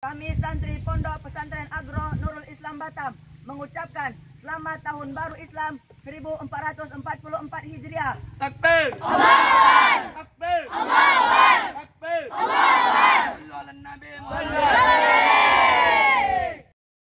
Kami santri Pondok Pesantren Agro Nurul Islam Batam mengucapkan selamat tahun baru Islam 1444 Hijriah. Takbir. Takbir. Takbir. Allah Nabi Muhammad.